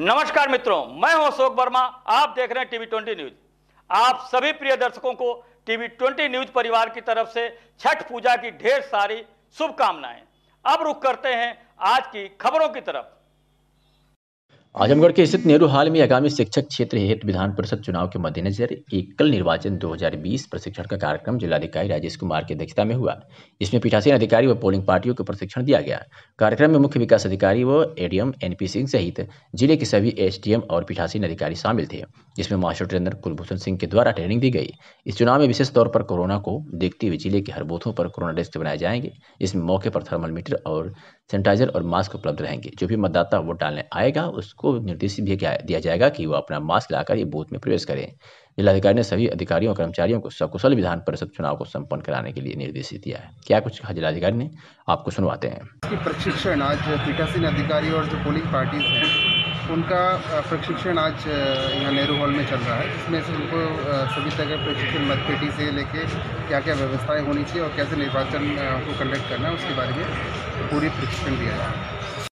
नमस्कार मित्रों, मैं हूँ अशोक वर्मा, आप देख रहे हैं टीवी ट्वेंटी न्यूज़। आप सभी प्रिय दर्शकों को टीवी ट्वेंटी न्यूज़ परिवार की तरफ़ से छठ पूजा की ढेर सारी शुभकामनाएँ। अब रुख करते हैं आज की खबरों की तरफ़। आजमगढ़ के स्थित नेहरू हाल में आगामी शिक्षक क्षेत्र हेतु विधान परिषद चुनाव के मद्देनजर एकल निर्वाचन 2020 प्रशिक्षण का कार्यक्रम जिलाधिकारी राजेश कुमार की अध्यक्षता में हुआ। इसमें पीठासीन अधिकारी व पोलिंग पार्टियों को प्रशिक्षण दिया गया। कार्यक्रम में मुख्य विकास अधिकारी व एडीएम एनपी सिंह सहित ज़िले के सभी एसडीएम और पीठासीन अधिकारी शामिल थे, जिसमें मास्टर ट्रेनर कुलभूषण सिंह के द्वारा ट्रेनिंग दी गई। इस चुनाव में विशेष तौर पर कोरोना को देखते हुए ज़िले के हर बूथों पर कोरोना डेस्क बनाए जाएँगे। इसमें मौके पर थर्मल मीटर और सैनिटाइजर और मास्क उपलब्ध रहेंगे। जो भी मतदाता वोट डालने आएगा, उसको निर्देश भी दिया जाएगा कि वो अपना मास्क लाकर ये बूथ में प्रवेश करें? जिलाधिकारी ने सभी अधिकारियों और कर्मचारियों को सकुशल विधान परिषद चुनाव को संपन्न कराने के लिए निर्देशित दिया है। क्या कुछ कहा जिलाधिकारी ने? आपको सुनवाते हैं। प्रशिक्षण आज पीठासीन अधिकारी और जो पोलिंग पार्टीज़ हैं, उनका प्रशिक्षण आज यहाँ नेहरू हॉल में चल रहा है, जिसमें से उनको सभी तरह प्रशिक्षण मतपेटी से लेके क्या क्या व्यवस्थाएँ होनी चाहिए और कैसे निर्वाचन को कंडक्ट करना है, उसके बारे में पूरी प्रशिक्षण दिया जाए।